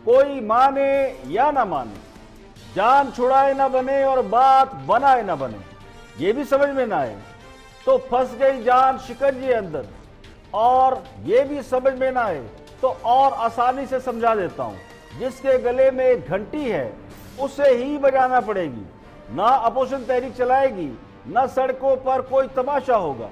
कोई माने या ना माने, जान छुड़ाए ना बने और बात बनाए ना बने, ये भी समझ में ना आए तो फंस गई जान शिकंजे अंदर, और ये भी समझ में ना आए तो और आसानी से समझा देता हूँ, जिसके गले में घंटी है, उसे ही बजाना पड़ेगी, ना अपोजिशन तहरीक चलाएगी, ना सड़कों पर कोई तमाशा होगा,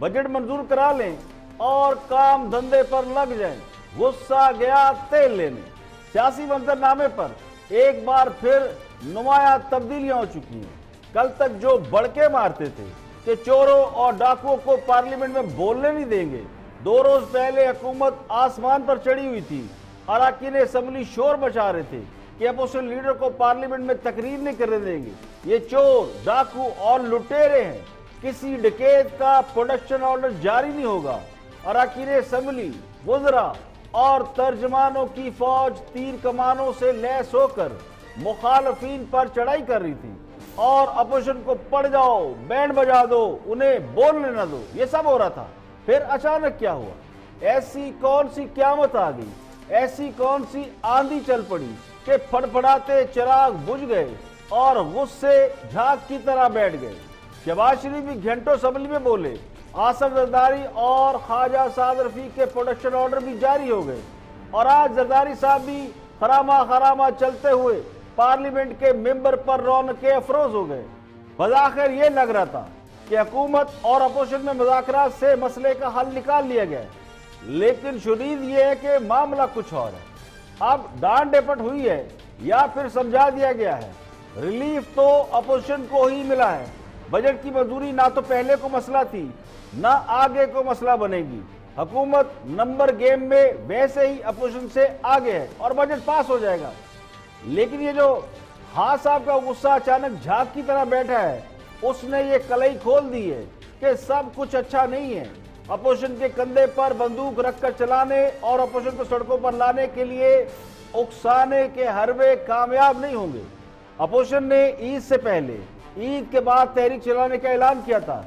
बजट मंजूर करा लें, और काम धंधे पर लग जाएँ, गुस्सा गया तेल लेने। सियासी मंजरनामे पर एक बार फिर नुमाया तब्दीलियाँ हो चुकी हैं। कल तक जो बड़के मारते थे कि चोरों और डाकुओं को पार्लियामेंट में बोलने नहीं देंगे, दो रोज पहले हुकूमत आसमान पर चढ़ी हुई थी। अराकीन असम्बली शोर मचा रहे थे कि अपोजिशन लीडर को पार्लियामेंट में तकरीर नहीं करने देंगे। ये चोर, डाकू और लुटेरे हैं। किसी डकेत का प्रोडक्शन ऑर्डर जारी नहीं होगा। अराकीन असम्बली, वजरा और तर्जमानों की फौज तीर कमानों से लैस होकर मुखालफीन पर चढ़ाई कर रही थी। और अपोजिशन को पड़ जाओ, बैंड बजा दो, उन्हें बोलने न दो। ये सब हो रहा था। फिर अचानक क्या हुआ? ऐसी कौन सी क्यामत आ गई? ऐसी कौन सी आंधी चल पड़ी कि फड़फड़ाते चिराग बुझ गए और गुस्से झाक की तरह बैठ गए? शबाज शरीफ भी घंटों सबली में बोले, आसफ जरदारी और ख्वाजा साद रफी के प्रोडक्शन ऑर्डर भी जारी हो गए। और आज जरदारी साहब भी खरामा खरामा चलते हुए पार्लियामेंट के मेंबर पर रौन के अफरोज हो गए। बजाखिर ये लग रहा था कि हुकूमत और अपोजिशन में मुजाकर से मसले का हल निकाल लिया गया। लेकिन शुदीद ये है कि मामला कुछ और है। अब डांड डेपट हुई है या फिर समझा दिया गया है। रिलीफ तो अपोजिशन को ही मिला है। बजट की मंजूरी ना तो पहले को मसला थी, ना आगे को मसला बनेगी। हुकूमत नंबर गेम में वैसे ही अपोजिशन से आगे है और बजट पास हो जाएगा। लेकिन ये जो हाँ साहब का गुस्सा अचानक झाग की तरह बैठा है, उसने ये कलई खोल दी है कि सब कुछ अच्छा नहीं है। अपोजिशन के कंधे पर बंदूक रखकर चलाने और अपोजिशन को सड़कों पर लाने के लिए उकसाने के हरवे कामयाब नहीं होंगे। अपोजिशन ने ईद से पहले ईद के बाद तहरीक चलाने का ऐलान किया था।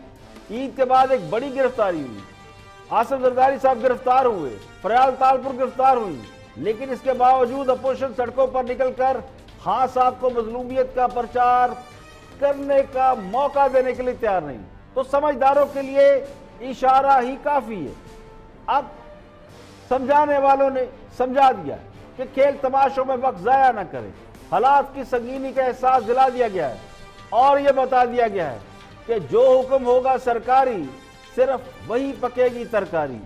ईद के बाद एक बड़ी गिरफ्तारी हुई। आसफ जरदारी साहब गिरफ़्तार हुए फरयाल तालपुर गिरफ़्तार हुई। लेकिन इसके बावजूद अपोजिशन सड़कों पर निकलकर खान साहब को मजलूमियत का प्रचार करने का मौका देने के लिए तैयार नहीं। तो समझदारों के लिए इशारा ही काफ़ी है। अब समझाने वालों ने समझा दिया कि खेल तमाशों में वक्त जाया ना करें। हालात की संगीनी का एहसास दिला दिया गया है। और ये बता दिया गया है कि जो हुक्म होगा सरकारी, सिर्फ़ वही पकेगी तरकारी।